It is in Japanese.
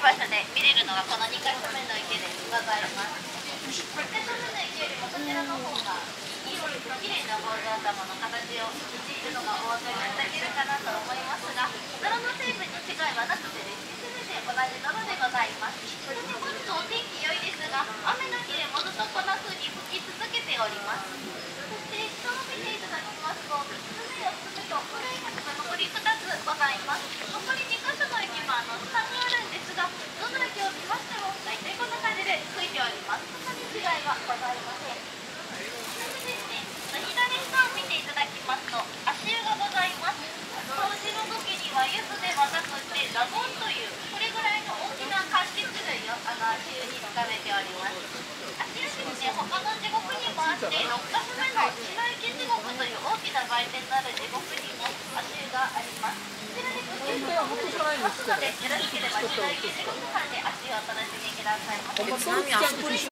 い場所で見れるのがこの2か所目の池でございます1か所目の池よりもそちらの方が色きれいなゴール頭の形をしているのがお分かりいただけるかなと思いますが泥の成分に違いはなくて全て同じ泥でございますそして本日お天気良いですが雨の日でもずっとこんな風に吹き続けておりますそして下を見ていただきますと3つ目4つ目と古い橋が残り2つございます残り2箇所の駅はあの下にあるんですがどの駅を見ましても大体こんな感じでついておりますそんなに違いはございませんちなみにですね左下を見ていただきますと足湯がございます掃除の時にはゆずではなくてラゴンというこれぐらいの大きな柑橘類をあの足湯に使われております足湯ですね他の地獄にもあって6カ所目の白池地獄という大きな売店のある地獄にも足湯がありますよろしければ白池地獄さんで足湯をお楽しみくださいませ